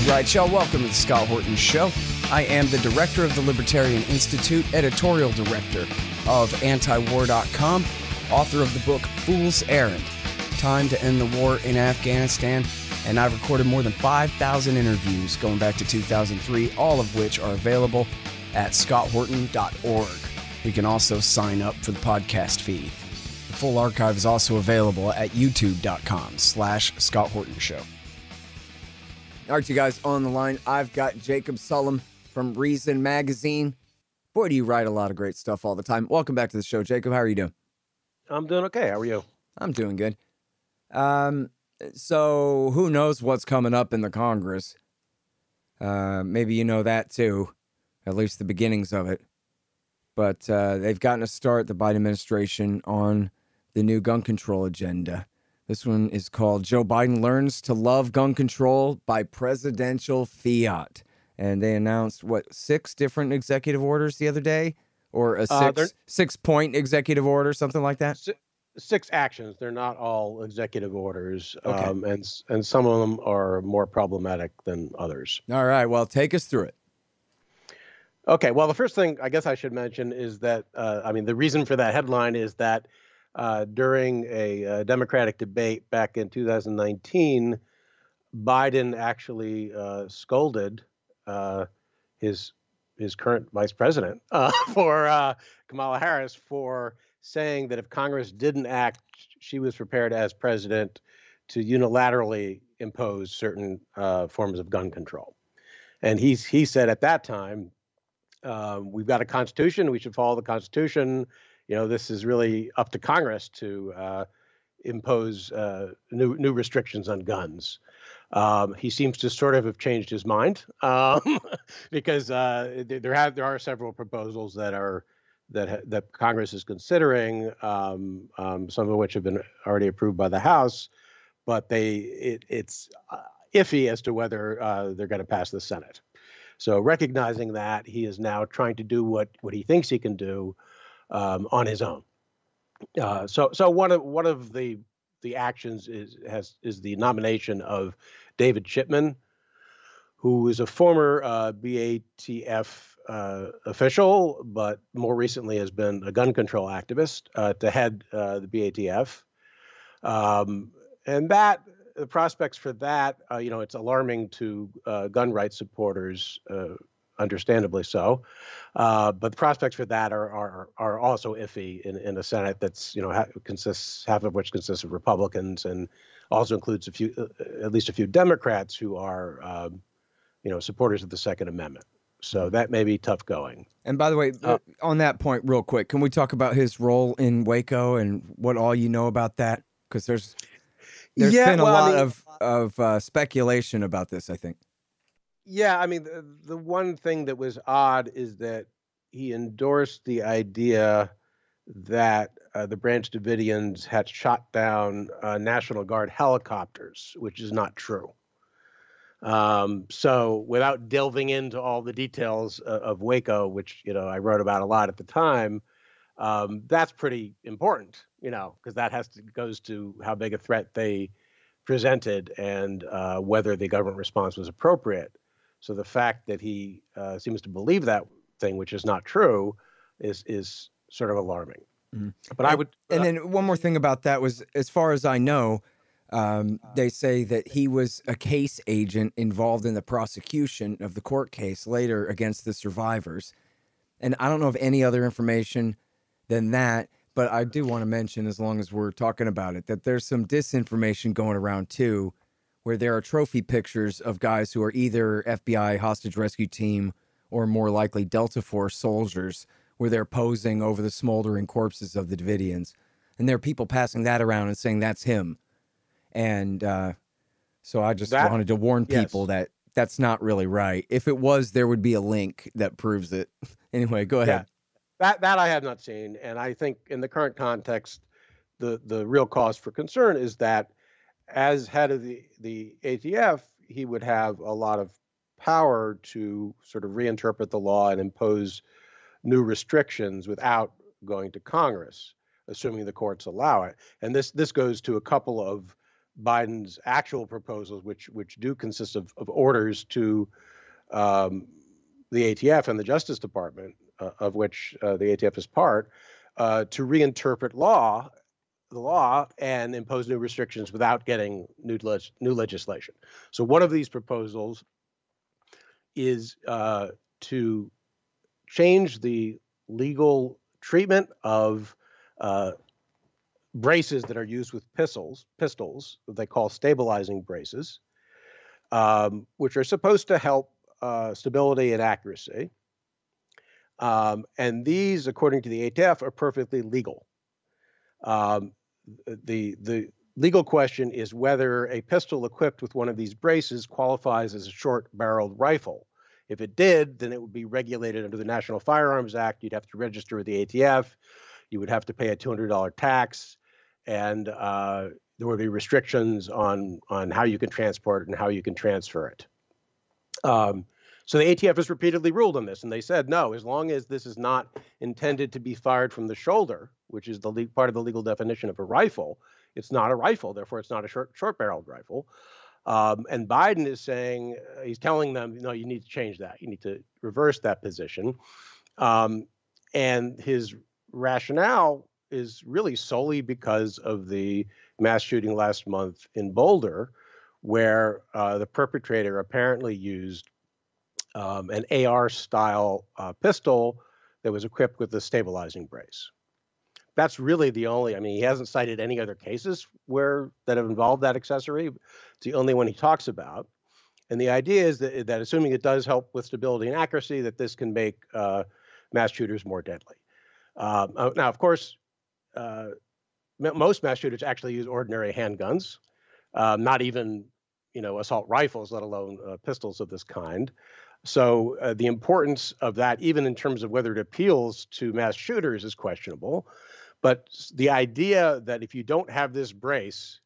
All right, y'all, welcome to the Scott Horton Show. I am the director of the Libertarian Institute, editorial director of antiwar.com, author of the book Fool's Errand Time to End the War in Afghanistan, and I've recorded more than 5,000 interviews going back to 2003, all of which are available at scotthorton.org. You can also sign up for the podcast feed. The full archive is also available at youtube.com slash Scott Horton Show. All right, you guys on the line. I've got Jacob Sullum from Reason Magazine. Boy, do you write a lot of great stuff all the time. Welcome back to the show, Jacob. How are you doing? I'm doing okay. How are you? I'm doing good. Um, so who knows what's coming up in the Congress? Uh, maybe you know that too, at least the beginnings of it. But uh, they've gotten a start, the Biden administration, on the new gun control agenda. This one is called Joe Biden Learns to Love Gun Control by Presidential Fiat. And they announced, what, six different executive orders the other day? Or a Uh, 6 they're- six point executive order, something like that? Six actions. They're not all executive orders, Okay. um, and and some of them are more problematic than others. All right, well, take us through it. Okay. Well, the first thing I guess I should mention is that uh, I mean the reason for that headline is that uh, during a, uh Democratic debate back in 2019, Biden actually uh, scolded uh, his his current vice president uh, for uh, Kamala Harris for saying that if Congress didn't act, she was prepared as president to unilaterally impose certain forms of gun control. And he's he said at that time, um, we've got a constitution. We should follow the constitution. You know, this is really up to Congress to uh, impose uh, new new restrictions on guns. Um, he seems to sort of have changed his mind um, because uh, there have there are several proposals that are that ha- that Congress is considering, um, um, some of which have been already approved by the House, but they it, it's uh, iffy as to whether uh, they're going to pass the Senate. So recognizing that, he is now trying to do what what he thinks he can do um, on his own. Uh, so so one of one of the the actions is has is the nomination of David Chipman, who is a former uh, BATF uh, official, but more recently has been a gun control activist uh, to head uh, the BATF. Um, and that the prospects for that, uh, you know, it's alarming to gun rights supporters, understandably so. Uh, but the prospects for that are are are also iffy in, in a Senate that's you know ha- consists half of which consists of Republicans and also includes a few, uh, at least a few Democrats who are, um, you know, supporters of the Second Amendment. So that may be tough going. And by the way, Uh, on that point, real quick, can we talk about his role in Waco and what all you know about that? Because there's there's Yeah, been a well, I lot mean- of of uh, speculation about this. I think. Yeah, I mean, the, the one thing that was odd is that he endorsed the idea that uh, the Branch Davidians had shot down uh, National Guard helicopters, which is not true. Um, so, without delving into all the details uh, of Waco, which you know I wrote about a lot at the time, um, that's pretty important, you know, because that has to goes to how big a threat they presented and uh, whether the government response was appropriate. So the fact that he uh, seems to believe that thing, which is not true, is is sort of alarming. Mhm. But I would, And uh, then one more thing about that was, as far as I know, um, they say that he was a case agent involved in the prosecution of the court case later against the survivors. And I don't know of any other information than that, but I do want to mention, as long as we're talking about it, that there's some disinformation going around too, where there are trophy pictures of guys who are either FBI hostage rescue team or more likely Delta Force soldiers, where they're posing over the smoldering corpses of the Davidians. And there are people passing that around and saying that's him. And uh, so I just That- wanted to warn yes. people that that's not really right. If it was, there would be a link that proves it. anyway, go ahead. that that I have not seen, and I think in the current context, the the real cause for concern is that as head of the the ATF, he would have a lot of power to sort of reinterpret the law and impose new restrictions without going to Congress, assuming the courts allow it. And this this goes to a couple of Biden's actual proposals, which which do consist of, of orders to um, the ATF and the Justice Department, uh, of which uh, the ATF is part, uh, to reinterpret law, the law, and impose new restrictions without getting new le- new legislation. So one of these proposals is uh, to change the legal treatment of uh, braces that are used with pistols, pistols they call stabilizing braces, um, which are supposed to help uh, stability and accuracy. Um, and these, according to the ATF, are perfectly legal. Um, the the legal question is whether a pistol equipped with one of these braces qualifies as a short-barreled rifle. If it did, then it would be regulated under the National Firearms Act. You'd have to register with the ATF. You would have to pay a $200 tax, and uh, there would be restrictions on on how you can transport it and how you can transfer it. Um, so the ATF has repeatedly ruled on this, and they said no, as long as this is not intended to be fired from the shoulder, which is the part of the legal definition of a rifle, it's not a rifle. Therefore, it's not a short short-barreled rifle. Um, and Biden is saying, uh, he's telling them, no, you need to change that. You need to reverse that position. Um, and his rationale is really solely because of the mass shooting last month in Boulder, where uh, the perpetrator apparently used um, an AR style uh, pistol that was equipped with a stabilizing brace that's really the only. I mean, he hasn't cited any other cases where that have involved that accessory. It's the only one he talks about. And the idea is that, that assuming it does help with stability and accuracy, that this can make uh, mass shooters more deadly. Um, uh, now, of course, uh, most mass shooters actually use ordinary handguns, um, not even you know assault rifles, let alone uh, pistols of this kind. So uh, the importance of that, even in terms of whether it appeals to mass shooters, is questionable. But the idea that if you don't have this brace,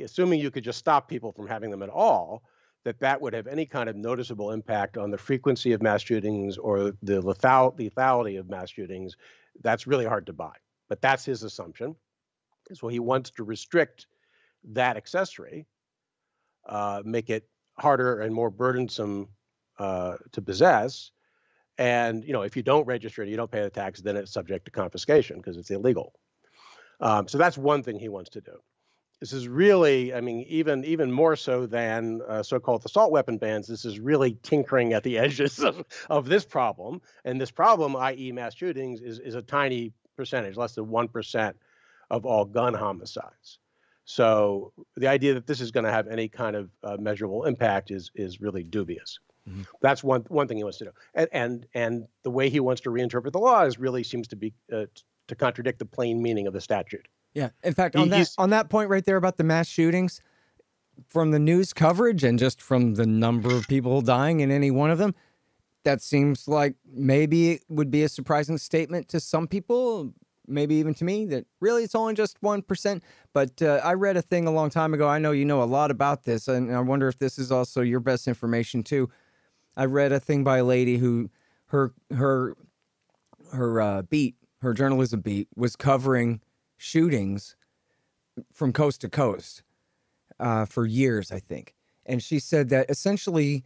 assuming you could just stop people from having them at all, that that would have any kind of noticeable impact on the frequency of mass shootings or the lethal- lethality of mass shootings, that's really hard to buy. But that's his assumption. So he wants to restrict that accessory, uh, make it harder and more burdensome uh, to possess, and you know, if you don't register it, you don't pay the tax, then it's subject to confiscation because it's illegal. Um, so that's one thing he wants to do. This is really, I mean, even even more so than uh, so-called assault weapon bans. This is really tinkering at the edges of, of this problem. And this problem, i.e., mass shootings, is is a tiny percentage, less than one percent of all gun homicides. So the idea that this is going to have any kind of uh, measurable impact is is really dubious. Mm-hmm. That's one one thing he wants to do, and and and the way he wants to reinterpret the law is really seems to be uh, to contradict the plain meaning of the statute. Yeah, in fact, on he, that on that point right there about the mass shootings, from the news coverage and just from the number of people dying in any one of them, that seems like maybe it would be a surprising statement to some people, maybe even to me, that really it's only just 1%. But uh, I read a thing a long time ago. I know you know a lot about this, and I wonder if this is also your best information too. I read a thing by a lady who her her her uh, beat, her journalism beat, was covering shootings from coast to coast uh, for years, I think. And she said that essentially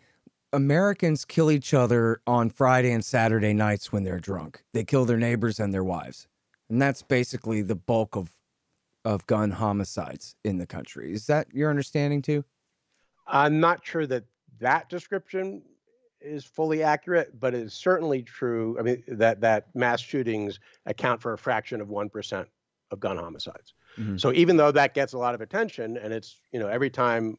Americans kill each other on Friday and Saturday nights when they're drunk. They kill their neighbors and their wives. And that's basically the bulk of of gun homicides in the country. Is that your understanding too? I'm not sure that that description is fully accurate, but it is certainly true. I mean that that mass shootings account for a fraction of one percent of gun homicides. Mm-hmm. So even though that gets a lot of attention, and it's you know every time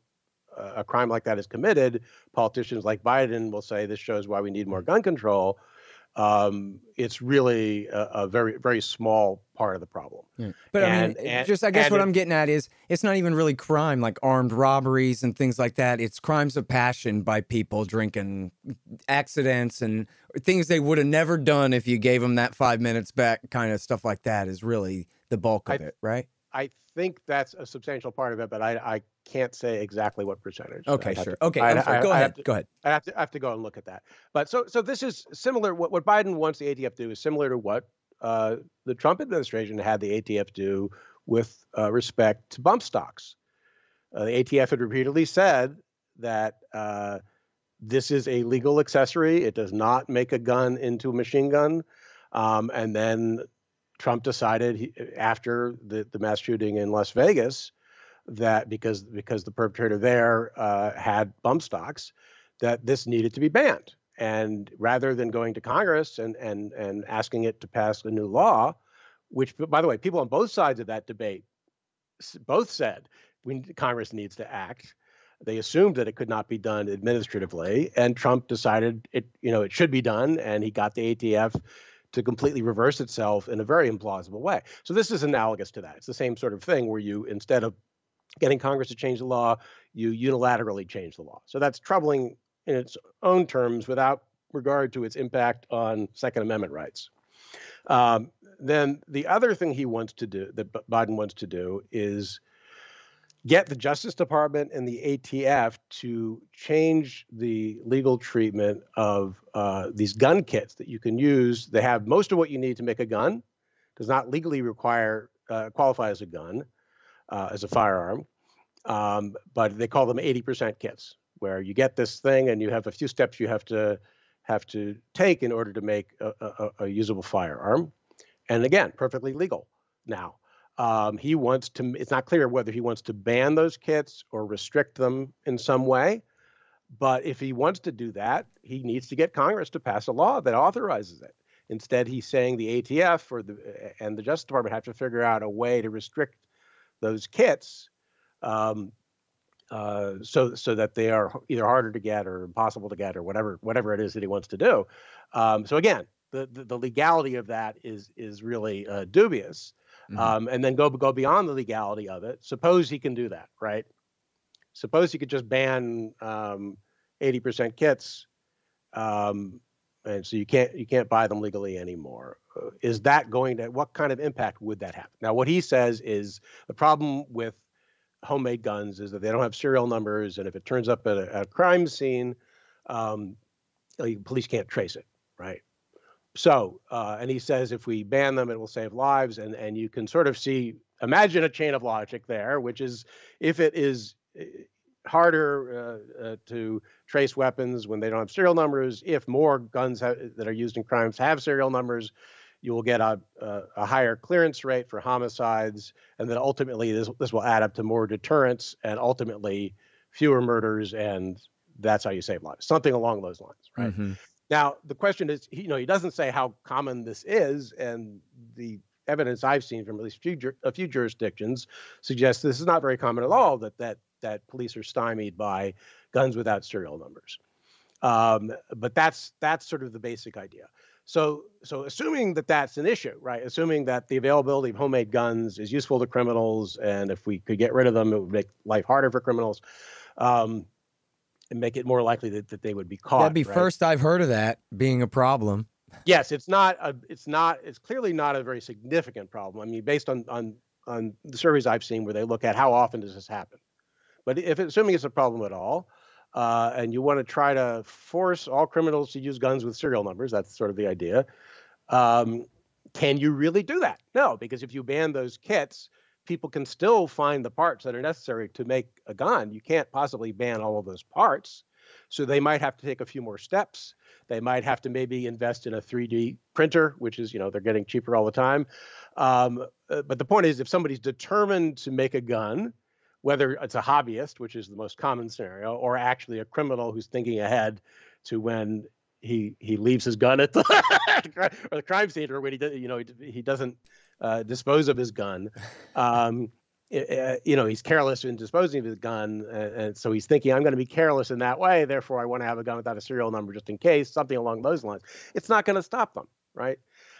a crime like that is committed, politicians like Biden will say this shows why we need more gun control um, it's really a, a, very very small part of the problem. Yeah. But and, I mean, and, just I guess what it, I'm getting at is it's not even really crime like armed robberies and things like that. It's crimes of passion by people drinking, accidents and things they would have never done if you gave them that five minutes back, kind of stuff like that is really the bulk of I, it, right? I think that's a substantial part of it, but I, I can't say exactly what percentage. Okay, sure. To, okay, I, go ahead. To, go ahead. I have to I have to go and look at that. But so so this is similar. What what Biden wants the ATF to do is similar to what uh, the Trump administration had the ATF do with uh, respect to bump stocks. Uh, the ATF had repeatedly said that uh, this is a legal accessory. It does not make a gun into a machine gun. Um, and then Trump decided he, after the, the mass shooting in Las Vegas that because because the perpetrator there uh, had bump stocks, that this needed to be banned. And rather than going to Congress and and and asking it to pass a new law, which by the way, people on both sides of that debate both said we, Congress needs to act. They assumed that it could not be done administratively, and Trump decided it, you know, it should be done, and he got the ATF to completely reverse itself in a very implausible way. So this is analogous to that. It's the same sort of thing where you, instead of getting Congress to change the law, you unilaterally change the law. So that's troubling in its own terms without regard to its impact on Second Amendment rights. Um, then the other thing he wants to do, that Biden wants to do, is get the Justice Department and the ATF to change the legal treatment of uh, these gun kits that you can use. They have most of what you need to make a gun, does not legally require uh, qualify as a gun, uh, as a firearm, um, but they call them 80% kits, where you get this thing and you have a few steps you have to have to take in order to make a, a, a usable firearm, and again, perfectly legal now. Um, he wants to, it's not clear whether he wants to ban those kits or restrict them in some way. But if he wants to do that, he needs to get Congress to pass a law that authorizes it. Instead, he's saying the ATF or the and the Justice Department have to figure out a way to restrict those kits, um, uh, so so that they are either harder to get or impossible to get or whatever whatever it is that he wants to do. Um, so again, the, the, the legality of that is is really uh, dubious mm-hmm. um, and then go go beyond the legality of it. Suppose he can do that, right? Suppose he could just ban um, 80% kits, um, and so you can't you can't buy them legally anymore. Uh, is that going to what kind of impact would that have? Now, what he says is the problem with homemade guns is that they don't have serial numbers, and if it turns up at a, a crime scene, um, police can't trace it, right? So, uh, and he says if we ban them, it will save lives. And, and you can sort of see, imagine a chain of logic there, which is if it is eh, harder uh, uh, to trace weapons when they don't have serial numbers, if more guns ha- that are used in crimes have serial numbers, you will get a, a, a, higher clearance rate for homicides. And then ultimately, this, this will add up to more deterrence and ultimately fewer murders. And that's how you save lives, something along those lines, right? Mm-hmm. Now, the question is, you know, he doesn't say how common this is, and the evidence I've seen from at least few, a few jurisdictions suggests this is not very common at all. That that that police are stymied by guns without serial numbers. Um, but that's that's sort of the basic idea. So so assuming that that's an issue, right? Assuming that the availability of homemade guns is useful to criminals, and if we could get rid of them, it would make life harder for criminals. Um, and make it more likely that, that they would be caught. That'd be right? first I've heard of that being a problem. Yes, it's not a, it's not it's clearly not a very significant problem. I mean, based on on on the surveys I've seen where they look at how often does this happen. But if assuming it's a problem at all, uh, and you want to try to force all criminals to use guns with serial numbers, that's sort of the idea. Um, can you really do that? No, because if you ban those kits, people can still find the parts that are necessary to make a gun. You can't possibly ban all of those parts. So they might have to take a few more steps. They might have to maybe invest in a 3D printer, which is, you know, they're getting cheaper all the time. Um, uh, but the point is, if somebody's determined to make a gun, whether it's a hobbyist, which is the most common scenario, or actually a criminal who's thinking ahead to when he he leaves his gun at the or the crime scene, or when he you know he, he doesn't uh, dispose of his gun. Um, you know, he's careless in disposing of his gun, and, and so he's thinking, "I'm going to be careless in that way. Therefore, I want to have a gun without a serial number just in case." Something along those lines. It's not going to stop them, right?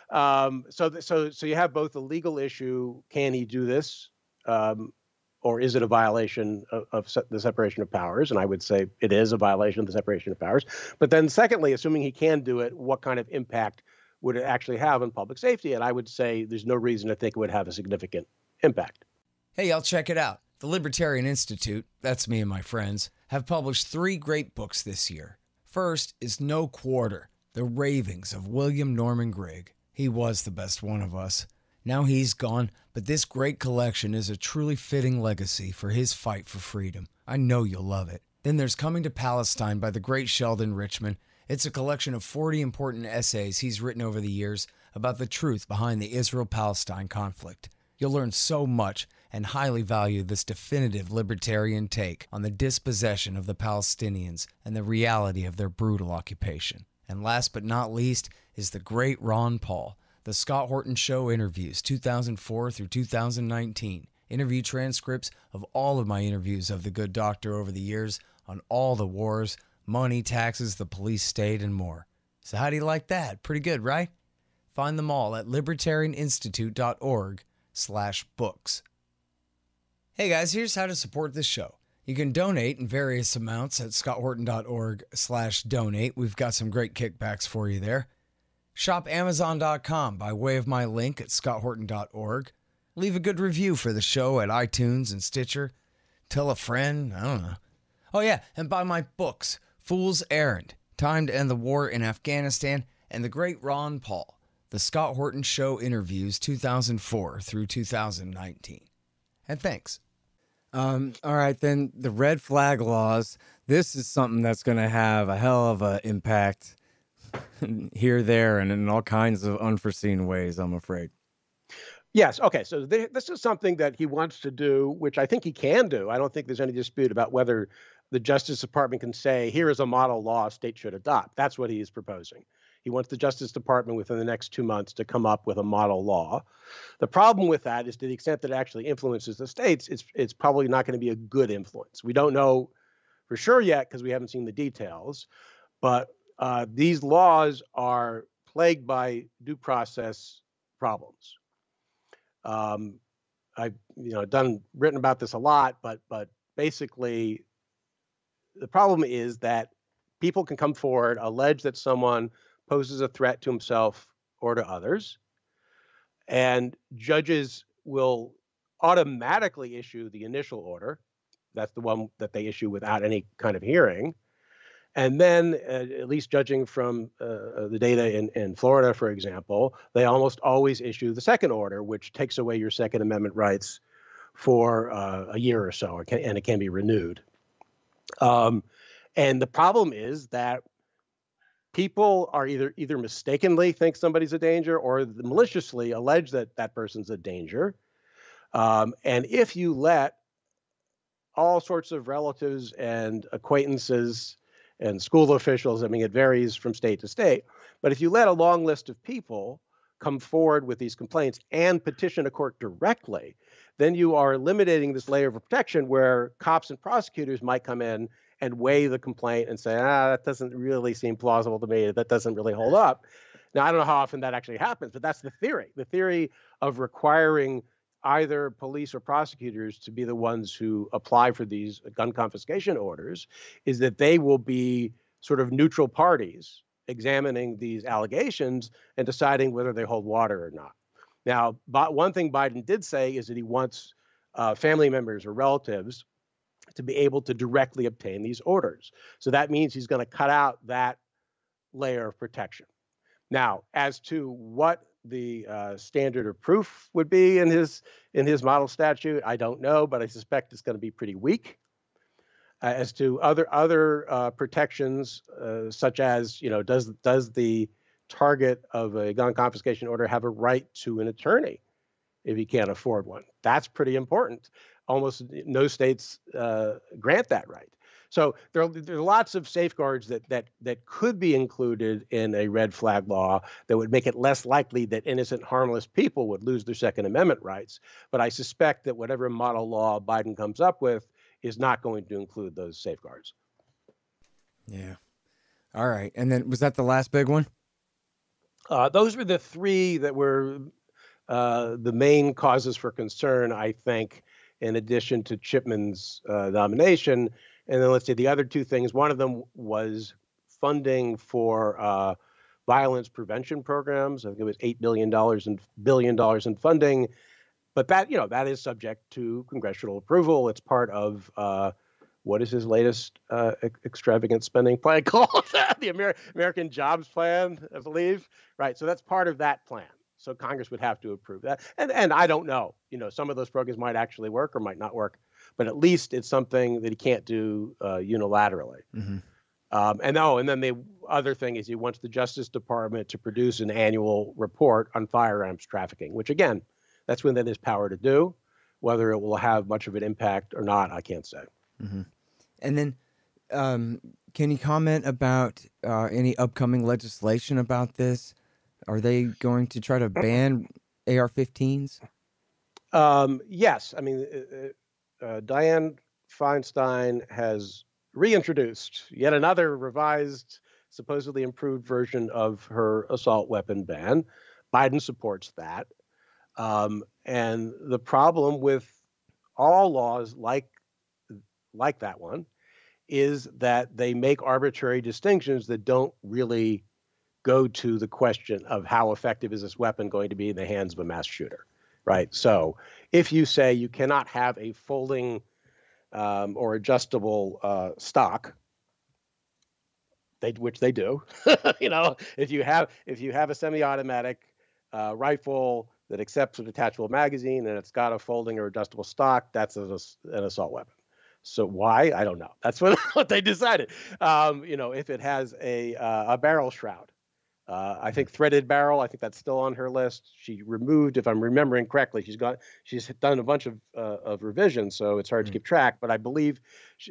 Um, so, th- so, so you have both the legal issue: can he do this, um, or is it a violation of, of se- the separation of powers? And I would say it is a violation of the separation of powers. But then, secondly, assuming he can do it, what kind of impact would it actually have on public safety? And I would say there's no reason to think it would have a significant impact. Hey, I'll check it out. The Libertarian Institute, that's me and my friends, have published three great books this year. First is No Quarter The Ravings of William Norman Grigg. He was the best one of us. Now he's gone, but this great collection is a truly fitting legacy for his fight for freedom. I know you'll love it. Then there's Coming to Palestine by the great Sheldon Richman. It's a collection of 40 important essays he's written over the years about the truth behind the Israel Palestine conflict. You'll learn so much and highly value this definitive libertarian take on the dispossession of the Palestinians and the reality of their brutal occupation. And last but not least is the great Ron Paul the Scott Horton Show interviews 2004 through 2019. Interview transcripts of all of my interviews of the good doctor over the years on all the wars, money, taxes, the police state, and more. So how do you like that? Pretty good, right? Find them all at libertarianinstitute.org slash books. Hey guys, here's how to support this show. You can donate in various amounts at scotthorton.org slash donate. We've got some great kickbacks for you there. Shop Amazon.com by way of my link at scotthorton.org. Leave a good review for the show at iTunes and Stitcher. Tell a friend. I don't know. Oh, yeah, and buy my books Fool's Errand, Time to End the War in Afghanistan, and The Great Ron Paul, The Scott Horton Show Interviews 2004 through 2019. And thanks. Um, all right, then the red flag laws. This is something that's going to have a hell of an impact here, there, and in all kinds of unforeseen ways, I'm afraid. Yes. Okay. So th- this is something that he wants to do, which I think he can do. I don't think there's any dispute about whether the Justice Department can say, here is a model law states should adopt. That's what he is proposing. He wants the Justice Department within the next two months to come up with a model law. The problem with that is to the extent that it actually influences the states, it's it's probably not going to be a good influence. We don't know for sure yet because we haven't seen the details, but uh, these laws are plagued by due process problems. Um, I've you know done written about this a lot, but but basically, the problem is that people can come forward, allege that someone poses a threat to himself or to others, and judges will automatically issue the initial order. That's the one that they issue without any kind of hearing. And then, uh, at least judging from uh, uh, the data in, in Florida, for example, they almost always issue the second order, which takes away your Second Amendment rights for uh, a year or so, and it can be renewed. Um, and the problem is that people are either either mistakenly think somebody's a danger or maliciously allege that that person's a danger. Um, and if you let all sorts of relatives and acquaintances and school officials. I mean, it varies from state to state. But if you let a long list of people come forward with these complaints and petition a court directly, then you are eliminating this layer of protection where cops and prosecutors might come in and weigh the complaint and say, ah, that doesn't really seem plausible to me. That doesn't really hold up. Now, I don't know how often that actually happens, but that's the theory. The theory of requiring either police or prosecutors to be the ones who apply for these gun confiscation orders is that they will be sort of neutral parties examining these allegations and deciding whether they hold water or not. Now, one thing Biden did say is that he wants uh, family members or relatives to be able to directly obtain these orders. So that means he's going to cut out that layer of protection. Now, as to what the uh, standard of proof would be in his in his model statute. I don't know, but I suspect it's going to be pretty weak. Uh, as to other other uh, protections, uh, such as you know, does does the target of a gun confiscation order have a right to an attorney if he can't afford one? That's pretty important. Almost no states uh, grant that right. So there are, there are lots of safeguards that that that could be included in a red flag law that would make it less likely that innocent, harmless people would lose their Second Amendment rights. But I suspect that whatever model law Biden comes up with is not going to include those safeguards. Yeah. All right. And then was that the last big one? Uh, those were the three that were uh, the main causes for concern, I think, in addition to Chipman's uh, nomination. And then let's see the other two things. One of them was funding for uh, violence prevention programs. I think it was eight billion dollars and billion dollars in funding, but that you know that is subject to congressional approval. It's part of uh, what is his latest uh, extravagant spending plan called? the Amer- American Jobs Plan, I believe. Right. So that's part of that plan. So Congress would have to approve that. And and I don't know. You know, some of those programs might actually work or might not work, but at least it's something that he can't do uh, unilaterally. Mm-hmm. Um, and oh, and then the other thing is he wants the Justice Department to produce an annual report on firearms trafficking, which again, that's within his power to do. Whether it will have much of an impact or not, I can't say. Mm-hmm. And then, um, can you comment about uh, any upcoming legislation about this? Are they going to try to ban AR-15s? Um, yes, I mean, uh, uh, Dianne Feinstein has reintroduced yet another revised, supposedly improved version of her assault weapon ban. Biden supports that. Um, and the problem with all laws like like that one is that they make arbitrary distinctions that don't really go to the question of how effective is this weapon going to be in the hands of a mass shooter, right? So if you say you cannot have a folding um, or adjustable uh, stock, they, which they do, you know, if you have if you have a semi-automatic uh, rifle that accepts a detachable magazine and it's got a folding or adjustable stock, that's a, an assault weapon. So why? I don't know. That's what, what they decided. Um, you know, if it has a uh, a barrel shroud, uh, I think threaded barrel. I think that's still on her list. She removed, if I'm remembering correctly, she's got she's done a bunch of uh, of revisions, so it's hard mm-hmm. to keep track. But I believe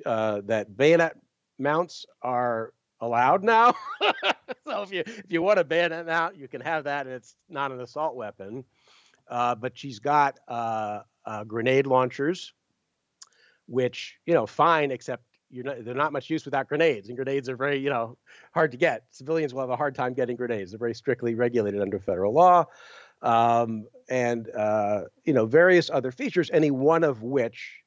uh, that bayonet mounts are allowed now. so if you if you want a bayonet mount, you can have that, and it's not an assault weapon. Uh, but she's got uh, uh, grenade launchers, which you know fine, except you're not, they're not much use without grenades, and grenades are very, you know, hard to get. Civilians will have a hard time getting grenades. They're very strictly regulated under federal law, um, and uh, you know, various other features. Any one of which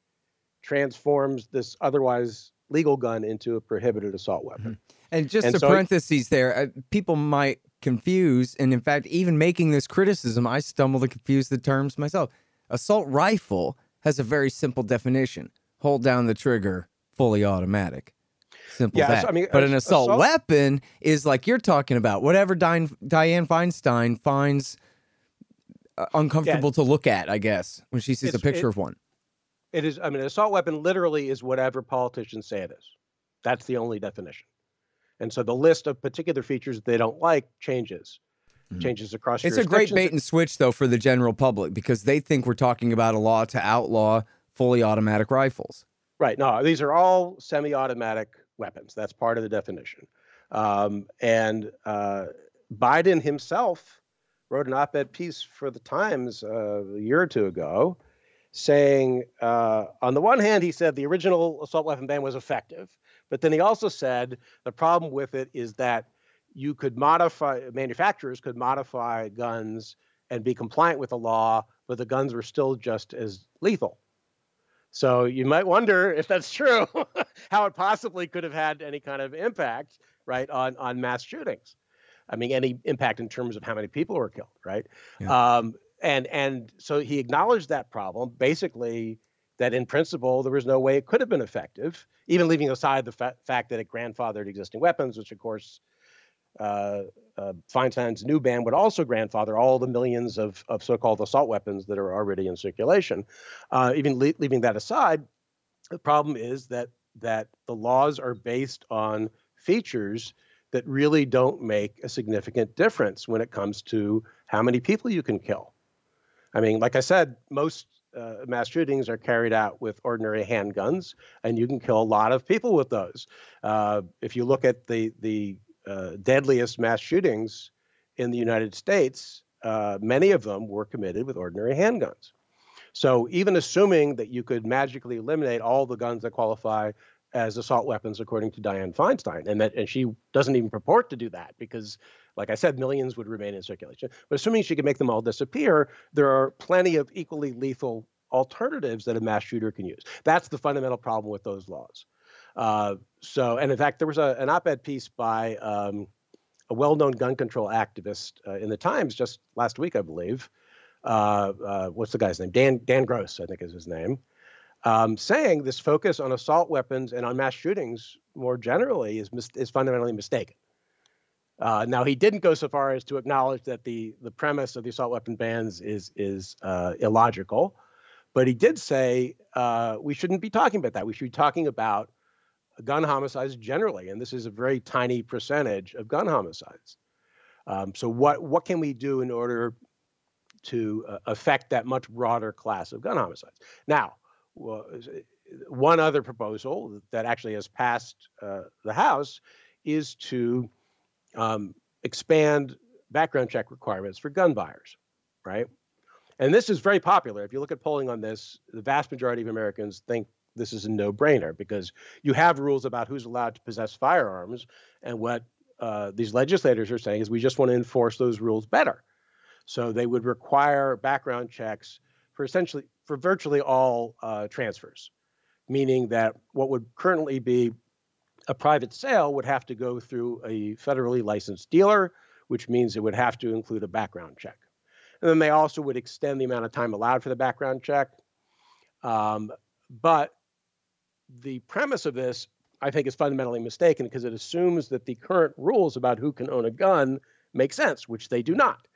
transforms this otherwise legal gun into a prohibited assault weapon. Mm-hmm. And just and a so, parentheses there, uh, people might confuse, and in fact, even making this criticism, I stumble to confuse the terms myself. Assault rifle has a very simple definition: hold down the trigger fully automatic. Simple yeah, that. I mean, but an assault, assault, weapon is like you're talking about. Whatever Dianne Feinstein finds uh, uncomfortable yeah. to look at, I guess, when she sees it's, a picture it, of one. It is. I mean, an assault weapon literally is whatever politicians say it is. That's the only definition. And so the list of particular features that they don't like changes. Mm-hmm. Changes across. It's a great bait and switch, though, for the general public because they think we're talking about a law to outlaw fully automatic rifles. Right. No, these are all semi-automatic weapons. That's part of the definition. Um, and uh, Biden himself wrote an op-ed piece for the Times uh, a year or two ago, saying, uh, on the one hand, he said the original assault weapon ban was effective, but then he also said the problem with it is that you could modify manufacturers could modify guns and be compliant with the law, but the guns were still just as lethal. So you might wonder if that's true, how it possibly could have had any kind of impact, right, on on mass shootings. I mean, any impact in terms of how many people were killed, right? Yeah. Um, and and so he acknowledged that problem, basically that in principle there was no way it could have been effective, even leaving aside the fa- fact that it grandfathered existing weapons, which of course uh, uh, Feinstein's new ban would also grandfather all the millions of, of so-called assault weapons that are already in circulation. Uh, even le- leaving that aside, the problem is that that the laws are based on features that really don't make a significant difference when it comes to how many people you can kill. I mean, like I said, most uh, mass shootings are carried out with ordinary handguns, and you can kill a lot of people with those. Uh, if you look at the the uh, deadliest mass shootings in the United States, uh, many of them were committed with ordinary handguns. So even assuming that you could magically eliminate all the guns that qualify as assault weapons according to Dianne Feinstein, and that and she doesn't even purport to do that because, like I said, millions would remain in circulation. But assuming she could make them all disappear, there are plenty of equally lethal alternatives that a mass shooter can use. That's the fundamental problem with those laws. Uh, so, and in fact, there was a, an op-ed piece by um, a well-known gun control activist uh, in the Times just last week, I believe. Uh, uh, what's the guy's name? Dan Dan Gross, I think is his name. Um, saying this focus on assault weapons and on mass shootings more generally is mis- is fundamentally mistaken. Uh, now he didn't go so far as to acknowledge that the the premise of the assault weapon bans is is illogical, but he did say we shouldn't be talking about that. We should be talking about gun homicides generally, and this is a very tiny percentage of gun homicides. Um, so what what can we do in order to uh, affect that much broader class of gun homicides? Now, well, one other proposal that actually has passed uh, the House is to um, expand background check requirements for gun buyers, right? And this is very popular. If you look at polling on this, the vast majority of Americans think this is a no-brainer because you have rules about who's allowed to possess firearms, and what uh, these legislators are saying is we just want to enforce those rules better. So they would require background checks for essentially for virtually all uh, transfers, meaning that what would currently be a private sale would have to go through a federally licensed dealer, which means it would have to include a background check. And then they also would extend the amount of time allowed for the background check. Um, but the premise of this, I think, is fundamentally mistaken because it assumes that the current rules about who can own a gun make sense, which they do not.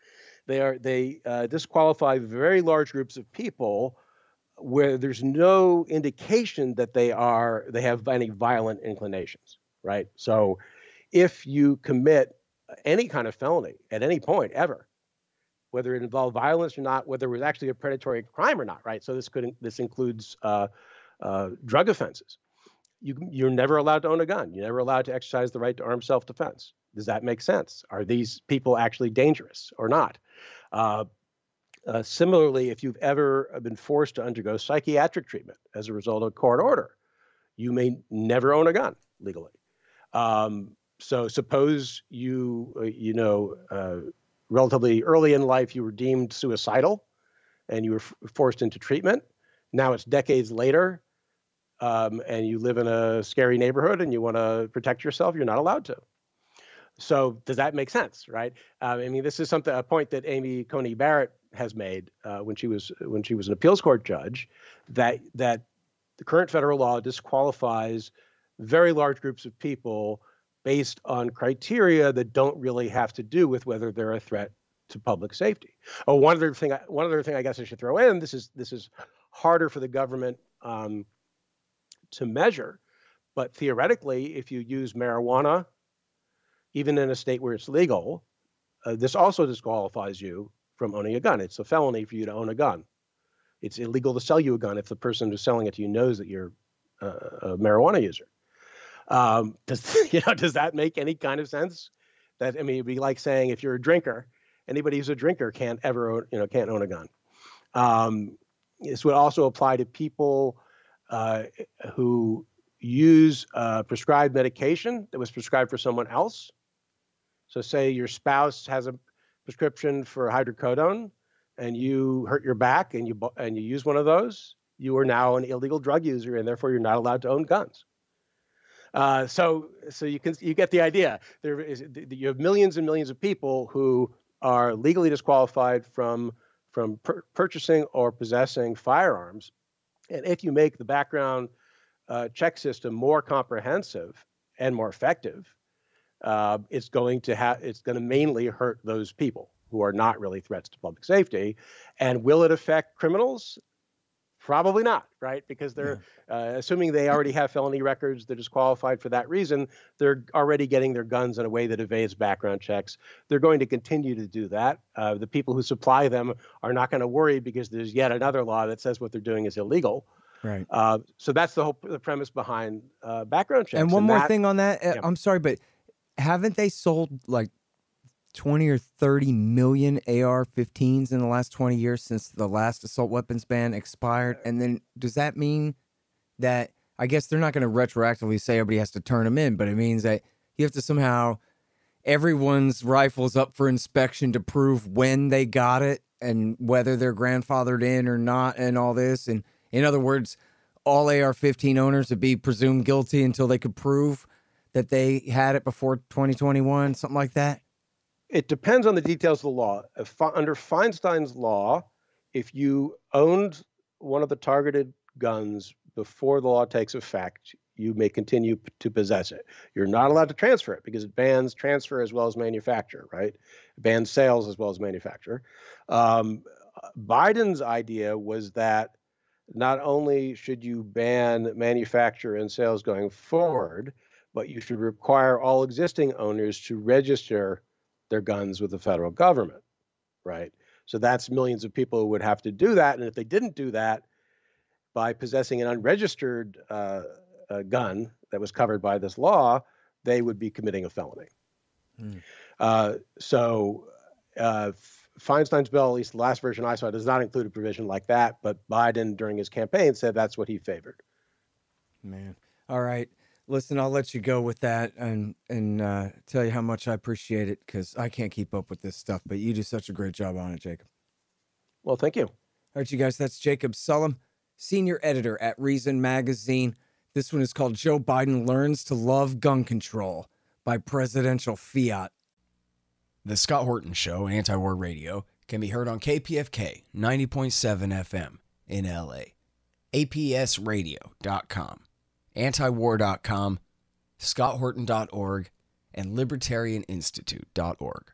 They are they uh, disqualify very large groups of people where there's no indication that they are they have any violent inclinations, right? So if you commit any kind of felony at any point ever, whether it involved violence or not, whether it was actually a predatory crime or not, right? So this could this includes uh, uh, drug offenses. You, you're never allowed to own a gun. You're never allowed to exercise the right to armed self-defense. Does that make sense? Are these people actually dangerous or not? Uh, uh, similarly, if you've ever been forced to undergo psychiatric treatment as a result of court order, you may never own a gun legally. Um, so suppose you, uh, you know, uh, relatively early in life you were deemed suicidal, and you were f- forced into treatment. Now it's decades later, um, and you live in a scary neighborhood, and you want to protect yourself. You're not allowed to. So does that make sense, right? Um, I mean, this is something a point that Amy Coney Barrett has made uh, when she was when she was an appeals court judge that that the current federal law disqualifies very large groups of people based on criteria that don't really have to do with whether they're a threat to public safety. Oh, one other thing, one other thing I guess I should throw in. This is this is harder for the government um, to measure, but theoretically, if you use marijuana, even in a state where it's legal, uh, this also disqualifies you from owning a gun. It's a felony for you to own a gun. It's illegal to sell you a gun if the person who's selling it to you knows that you're a, a marijuana user. Um, does you know? Does that make any kind of sense? That I mean, it'd be like saying if you're a drinker, anybody who's a drinker can't ever own, you know can't own a gun. Um, this would also apply to people uh, who use uh, prescribed medication that was prescribed for someone else. So, say your spouse has a prescription for hydrocodone and you hurt your back and you and you use one of those, you are now an illegal drug user and therefore you're not allowed to own guns. Uh, so so you can you get the idea. There is you have millions and millions of people who are legally disqualified from from purchasing or possessing firearms, and if you make the background uh, check system more comprehensive and more effective, uh, it's going to have it's going to mainly hurt those people who are not really threats to public safety. And will it affect criminals? Probably not, right? Because they're yeah. uh, assuming they already have felony records, they're disqualified for that reason. They're already getting their guns in a way that evades background checks. They're going to continue to do that. Uh, the people who supply them are not going to worry because there's yet another law that says what they're doing is illegal. Right. Uh, so that's the whole the premise behind uh, background checks. And one and more that, thing on that, uh, yeah. I'm sorry, but haven't they sold like 20 or 30 million AR-15s in the last 20 years since the last assault weapons ban expired? And then does that mean that I guess they're not going to retroactively say everybody has to turn them in, but it means that you have to somehow everyone's rifles up for inspection to prove when they got it and whether they're grandfathered in or not and all this and in other words all AR-15 owners would be presumed guilty until they could prove that they had it before 2021, something like that? It depends on the details of the law. If, under Feinstein's law, if you owned one of the targeted guns before the law takes effect, you may continue to possess it. You're not allowed to transfer it because it bans transfer as well as manufacture, right? It bans sales as well as manufacture. Um, Biden's idea was that not only should you ban manufacture and sales going forward, but you should require all existing owners to register their guns with the federal government, right? So that's millions of people who would have to do that. And if they didn't do that, by possessing an unregistered uh, uh, gun that was covered by this law, they would be committing a felony. Mm. Uh, so uh, Feinstein's bill, at least the last version I saw, does not include a provision like that. But Biden, during his campaign, said that's what he favored. Man, all right. Listen, I'll let you go with that and and uh, tell you how much I appreciate it because I can't keep up with this stuff. But you do such a great job on it, Jacob. Well, thank you. All right, you guys. That's Jacob Sullum, senior editor at Reason Magazine. This one is called Joe Biden Learns to Love Gun Control by Presidential Fiat. The Scott Horton Show, Anti War Radio, can be heard on KPFK 90.7 FM in LA, APSradio.com, antiwar.com, scotthorton.org, and libertarianinstitute.org.